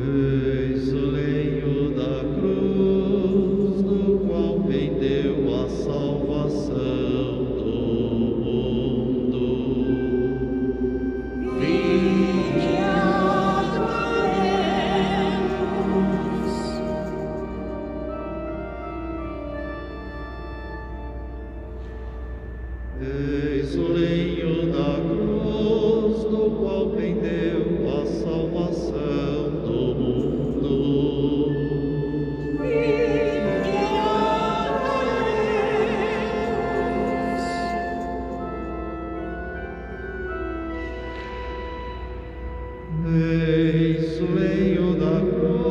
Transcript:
Eis o lenho da cruz, no qual pendeu a salvação todo. mundo. Vinde a Eis o lenho da cruz. eis o da cruz.